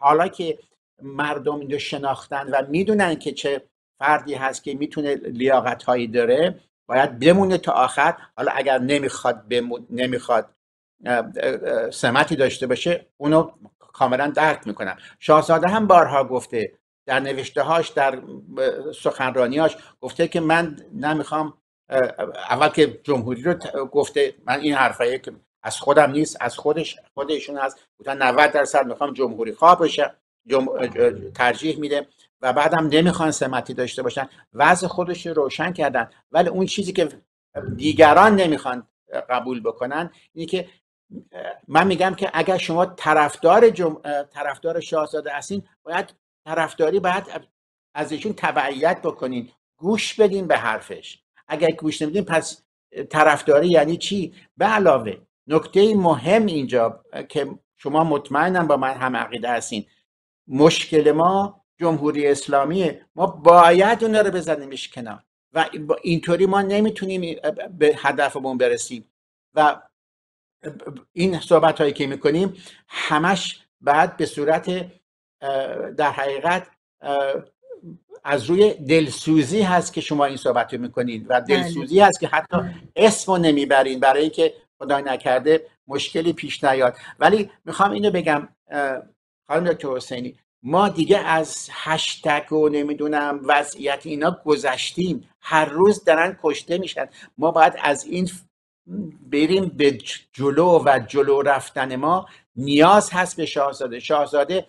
حالا که مردم اینو شناختن و می‌دونن که چه فردی هست که می‌تونه لیاقت هایی داره باید بمونه تا آخر. حالا اگر نمی‌خواد نمی‌خواد سمتی داشته باشه اونو کاملا درک می‌کنم. شاهزاده هم بارها گفته در نوشته هاش در سخنرانیاش گفته که من نمی‌خوام اول که جمهوری رو گفته من این حرفایی که از خودم نیست از خودش خودشون هست. بودن 90 درصد می‌خوام جمهوری خواه بشه ترجیح میده و بعدم نمی‌خوان سمتی داشته باشن. وضع خودش رو روشن کردن. ولی اون چیزی که دیگران نمی‌خوان قبول بکنن اینه که من میگم که اگر شما طرفدار جم... طرفدار شاهزاده هستین باید طرفداری باید از ایشون تبعیت بکنین. گوش بدین به حرفش. اگر گوش نمیدین پس طرفداری یعنی چی؟ به علاوه نکته مهم اینجا که شما مطمئنم با من هم عقیده هستین. مشکل ما جمهوری اسلامیه ما باید اون رو بزنیمش کنار. و اینطوری ما نمی‌تونیم به هدفمون برسیم. و این صحبت هایی که می‌کنیم همش بعد به صورت در حقیقت از روی دلسوزی هست که شما این صحبت رو می‌کنید. و بله. دلسوزی هست که حتی اسم رو نمی‌برین برای اینکه خدای نکرده مشکلی پیش نیاد. ولی می‌خوام اینو بگم خانم دکتر حسینی ما دیگه از هشتگ و نمی‌دونم وضعیت اینا گذشتیم. هر روز دارن کشته میشن. ما باید از این بریم به جلو و جلو رفتن ما. نیاز هست به شاهزاده. شاهزاده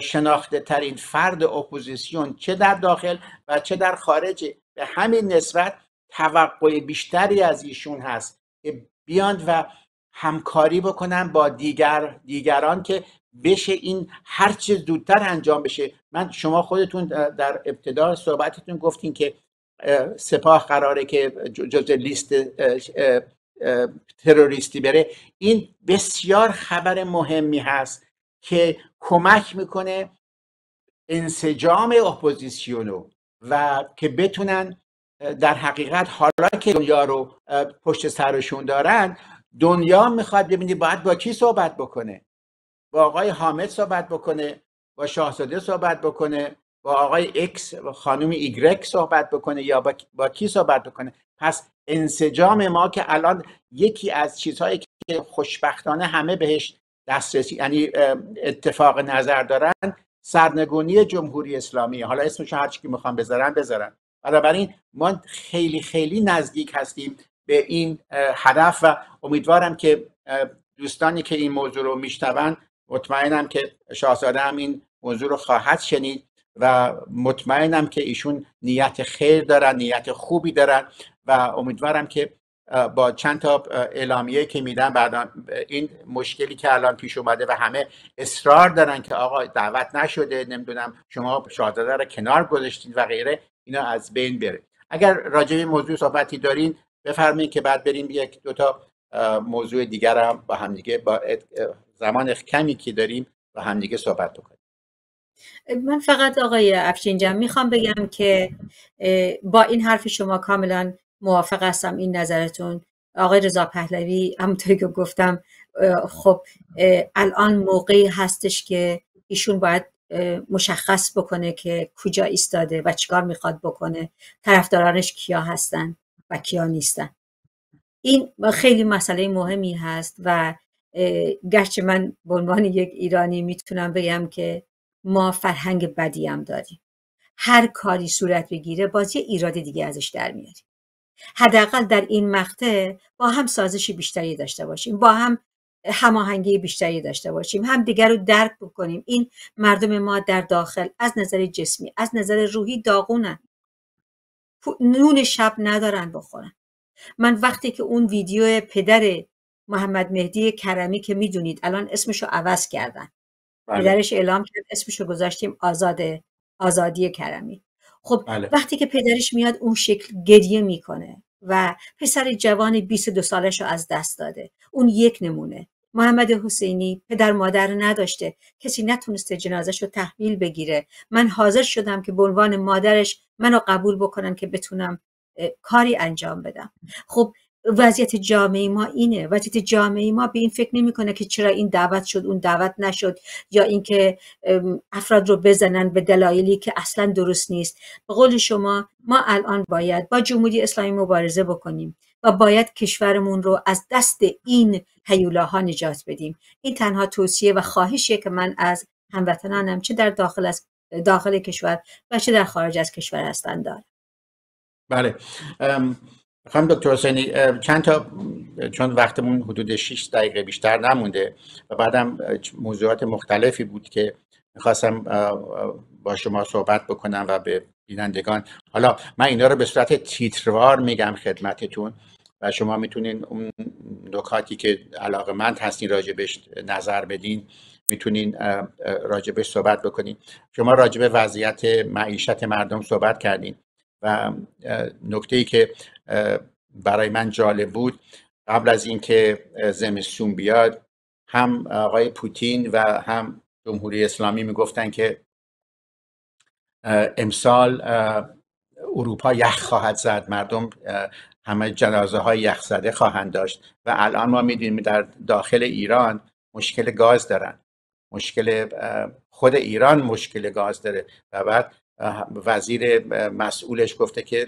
شناخته ترین فرد اپوزیسیون چه در داخل و چه در خارج به همین نسبت توقع بیشتری از ایشون هست که بیاند و همکاری بکنن با دیگر دیگران که بشه این هر چیز زودتر انجام بشه. من شما خودتون در ابتدا صحبتتون گفتین که سپاه قراره که جز لیست تروریستی بره. این بسیار خبر مهمی هست که کمک می‌کنه انسجام اپوزیسیونو و که بتونن در حقیقت حالا که دنیا رو پشت سرشون دارن دنیا می‌خواد ببینی باید با کی صحبت بکنه. با آقای حامد صحبت بکنه با شاهزاده صحبت بکنه با آقای اکس و خانم ایگرک صحبت بکنه یا با, کی صحبت بکنه. پس انسجام ما که الان یکی از چیزهایی که خوشبختانه همه بهش دسترسی یعنی اتفاق نظر دارن سرنگونی جمهوری اسلامی. حالا اسمش هر چی که می‌خوام بذارن بذارن بنابراین ما خیلی خیلی نزدیک هستیم به این هدف و امیدوارم که دوستانی که این موضوع رو میشنون مطمئنم که شاهزاده هم این موضوع رو خواهد شنید و مطمئنم که ایشون نیت خیر دارن نیت خوبی دارن و امیدوارم که با چند تا اعلامیه که میدن بعد این مشکلی که الان پیش اومده و همه اصرار دارن که آقا دعوت نشده نمی‌دونم شما شاهزاده رو کنار گذاشتید و غیره اینا از بین بره. اگر راجع به موضوع صحبتی دارین بفرمایید که بعد بریم یک دو تا موضوع دیگر هم با همدیگه با زمان کمی که داریم با همدیگه صحبت بکنیم. من فقط آقای افشین می‌خوام بگم که با این حرف شما کاملا موافق هستم این نظرتون. آقای رضا پهلوی همونطوری که گفتم خب الان موقعی هستش که ایشون باید مشخص بکنه که کجا ایستاده و چیکار می‌خواد بکنه طرفدارانش کیا هستن و کیا نیستن. این خیلی مسئله مهمی هست و گرچه من به عنوان یک ایرانی می‌تونم بگم که ما فرهنگ بدی هم داریم. هر کاری صورت بگیره بازی ایراد دیگه ازش در میاریم. حداقل در این مقطع با هم سازشی بیشتری داشته باشیم با هم هماهنگی بیشتری داشته باشیم هم دیگر رو درک بکنیم. این مردم ما در داخل از نظر جسمی از نظر روحی داغونن. نون شب ندارن بخورن. من وقتی که اون ویدیو پدر محمد مهدی کرمی که می‌دونید الان اسمشو عوض کردن. بله. پدرش اعلام کرد اسمشو گذاشتیم آزاده آزادی کرمی. خب بله. وقتی که پدرش میاد اون شکل گریه می‌کنه و پسر جوان 22 سالش رو از دست داده. اون یک نمونه. محمد حسینی پدر مادر نداشته. کسی نتونسته جنازش رو تحویل بگیره. من حاضر شدم که به عنوان مادرش منو قبول بکنن که بتونم کاری انجام بدم. خب وضعیت جامعه ما اینه. وضعیت جامعه ما به این فکر نمی‌کنه که چرا این دعوت شد اون دعوت نشد یا اینکه افراد رو بزنن به دلایلی که اصلا درست نیست. به قول شما ما الان باید با جمهوری اسلامی مبارزه بکنیم و باید کشورمون رو از دست این هیولاها نجات بدیم. این تنها توصیه و خواهشیه که من از هموطنانم چه در داخل از داخل کشور و چه در خارج از کشور هستن دارم. بله. خانم دکتر حسینی چند تا چون وقتمون حدود 6 دقیقه بیشتر نمونده و بعدم موضوعات مختلفی بود که می‌خواستم با شما صحبت بکنم و به بینندگان. حالا من اینا رو به صورت تیتروار میگم خدمتتون و شما می‌تونین اون نکاتی که علاقه مند هستین راجبش نظر بدین می‌تونین راجبش صحبت بکنین. شما راجب وضعیت معیشت مردم صحبت کردین و نکته ای که برای من جالب بود. قبل از اینکه زمستون بیاد هم آقای پوتین و هم جمهوری اسلامی می‌گفتن که امسال اروپا یخ خواهد زد. مردم همه جنازه های یخ زده خواهند داشت. و الان ما می‌دونیم در داخل ایران مشکل گاز دارن. مشکل خود ایران مشکل گاز داره. و بعد وزیر مسئولش گفته که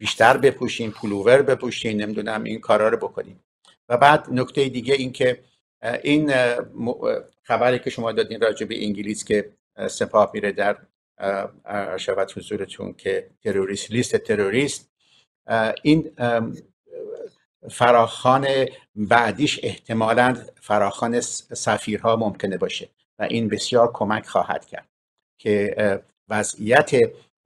بیشتر بپوشین پولوور بپوشین نمی‌دونم این کارا رو بکنیم و بعد نکته دیگه این که این خبری که شما دادین راجع به انگلیس که سپاه میره در شود حضورتون که تروریست لیست تروریست این فراخان بعدیش احتمالا فراخان سفیرها ممکنه باشه و این بسیار کمک خواهد کرد که وضعیت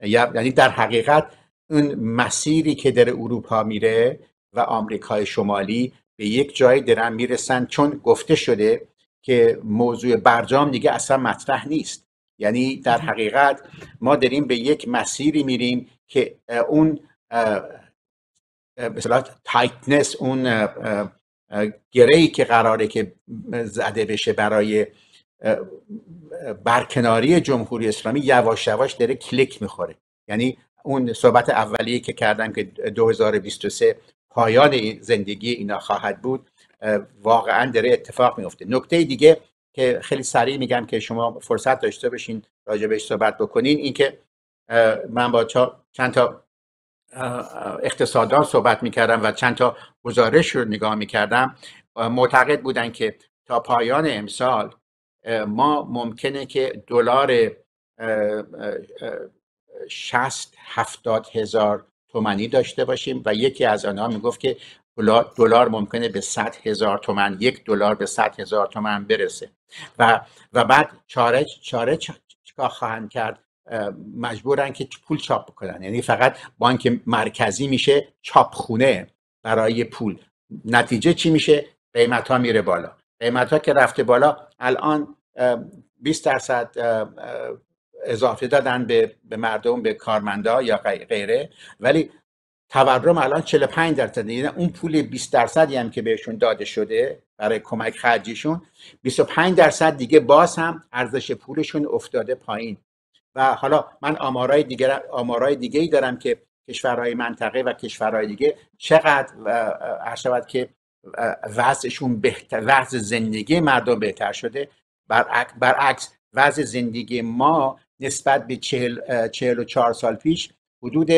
یعنی در حقیقت اون مسیری که در اروپا میره و آمریکای شمالی به یک جای درن می‌رسن چون گفته شده که موضوع برجام دیگه اصلا مطرح نیست. یعنی در حقیقت ما داریم به یک مسیری میریم که اون مثلا tightness اون گرهی که قراره که زده بشه برای برکناری جمهوری اسلامی یواش یواش داره کلید می‌خوره. یعنی اون صحبت اولیه که کردم که 2023 پایان زندگی اینا خواهد بود واقعا داره اتفاق میفته نکته دیگه که خیلی سریع میگم که شما فرصت داشته باشین راجبش صحبت بکنین اینکه من با چند تا اقتصاددان صحبت می‌کردم و چند تا گزارش رو نگاه می‌کردم. معتقد بودن که تا پایان امسال ما ممکنه که دلار 60 70 هزار تومنی داشته باشیم و یکی از آنها می‌گفت که دلار ممکنه به 100 هزار تومن یک دلار به 100 هزار تومن برسه. و و بعد چاره چاره چیکار خواهند کرد؟ مجبورن که پول چاپ بکنن. یعنی فقط بانک مرکزی میشه چاپخونه برای پول. نتیجه چی میشه؟ قیمت ها میره بالا. قیمت ها که رفته بالا الان 20 درصد اضافه دادن به, به مردم به کارمندا یا غیره. ولی تورم الان 45 درصد یعنی اون پول 20 درصدی هم که بهشون داده شده برای کمک خرجیشون 25 درصد دیگه باز هم ارزش پولشون افتاده پایین. و حالا من آمارای دیگه آمارای دیگه ای دارم که کشورهای منطقه و کشورهای دیگه چقدر هر شود که وضعشون بهتر وضع زندگی مردم بهتر شده. برعکس وضع زندگی ما نسبت به چهل, چهل و چهار سال پیش حدود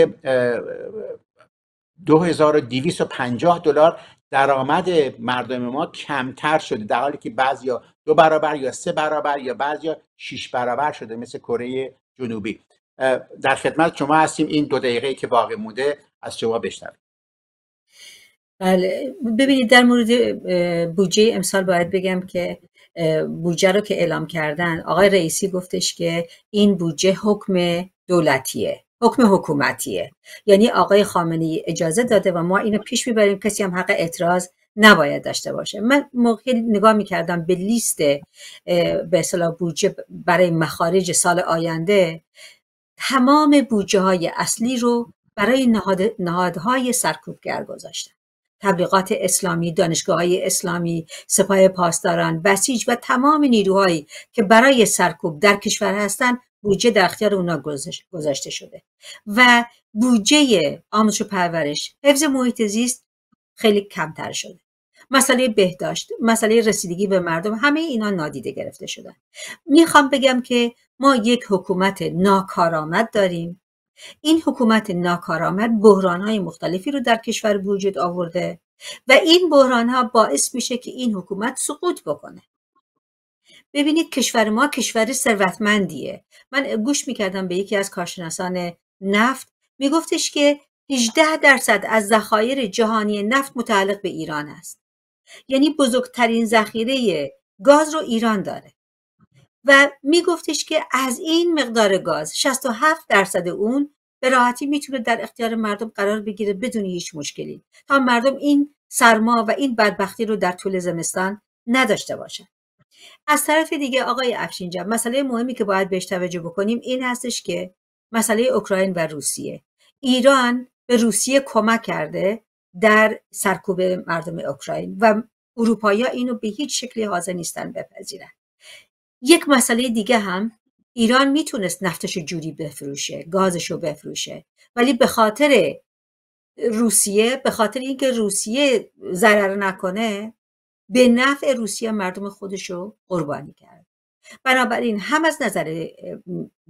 2250 دلار درآمد مردم ما کمتر شده در حالی که بعضیا دو برابر یا سه برابر یا بعضیا شش برابر شده مثل کره جنوبی. در خدمت شما هستیم. این دو دقیقه که باقی مونده از شما بشنویم. بله. ببینید در مورد بودجه امسال باید بگم که بودجه رو که اعلام کردن آقای رئیسی گفتش که این بودجه حکم دولتیه حکم حکومتیه. یعنی آقای خامنه اجازه داده و ما اینو پیش می‌بریم کسی هم حق اعتراض نباید داشته باشه. من موقعی نگاه می‌کردم به لیست به اصطلاح بودجه برای مخارج سال آینده تمام بودجه های اصلی رو برای نهاد، نهادهای سرکوبگر گذاشتن. تبلیغات اسلامی، دانشگاه های اسلامی، سپاه پاسداران، بسیج و تمام نیروهایی که برای سرکوب در کشور هستند بودجه در اختیار اونا گذاشته شده. و بودجه آموزش و پرورش حفظ محیط زیست خیلی کمتر شده. مسئله بهداشت مسئله رسیدگی به مردم همه اینا نادیده گرفته شدن. می‌خوام بگم که ما یک حکومت ناکارآمد داریم. این حکومت ناکارآمد بحران های مختلفی رو در کشور وجود آورده و این بحران ها باعث میشه که این حکومت سقوط بکنه. ببینید کشور ما کشور ثروتمندیه. من گوش می‌کردم به یکی از کارشناسان نفت میگفتش که 18 درصد از ذخایر جهانی نفت متعلق به ایران است. یعنی بزرگترین ذخیره گاز رو ایران داره. و میگفتش که از این مقدار گاز 67 درصد اون به راحتی می‌تونه در اختیار مردم قرار بگیره بدون هیچ مشکلی. تا مردم این سرما و این بدبختی رو در طول زمستان نداشته باشن. از طرف دیگه آقای افشینجا مسئله مهمی که باید بهش توجه بکنیم این هستش که مسئله اوکراین و روسیه. ایران به روسیه کمک کرده در سرکوب مردم اوکراین و اروپایی اینو به هیچ شکلی حاضر نیستن بپذیرن. یک مسئله دیگه هم ایران می‌تونست نفتش جوری بفروشه گازش رو بفروشه ولی به خاطر روسیه به خاطر اینکه روسیه ضرر نکنه به نفع روسیه مردم خودش رو قربانی کرد. بنابراین هم از نظر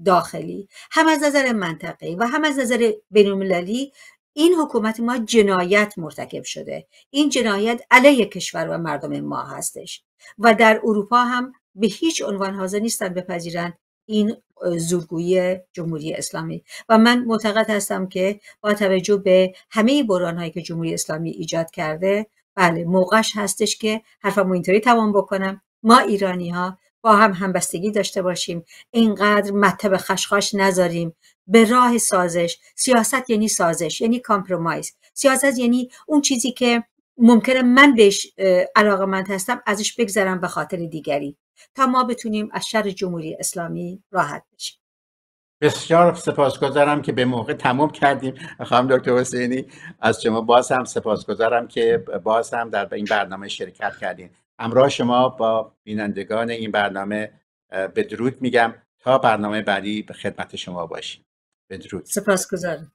داخلی هم از نظر منطقی و هم از نظر بینالمللی این حکومت ما جنایت مرتکب شده. این جنایت علیه کشور و مردم ما هستش. و در اروپا هم به هیچ عنوان حاضر نیستن بپذیرند این زورگویی جمهوری اسلامی. و من معتقد هستم که با توجه به همه بران هایی که جمهوری اسلامی ایجاد کرده بله موقعش هستش که حرفمو اینطوری تمام بکنم. ما ایرانی ها با هم همبستگی داشته باشیم. اینقدر مطب خشخاش نذاریم. به راه سازش سیاست یعنی سازش یعنی کامپرومایز. سیاست یعنی اون چیزی که ممکنه من بهش علاقه مند هستم ازش بگذرم به خاطر دیگری. تا ما بتونیم از شر جمهوری اسلامی راحت بشیم. بسیار سپاسگزارم که به موقع تموم کردیم. خانم دکتر حسینی از شما باز هم سپاسگزارم که باز هم در این برنامه شرکت کردیم همراه شما با بینندگان این برنامه به درود میگم. تا برنامه بعدی به خدمت شما باشیم. بدرود سپاسگزارم.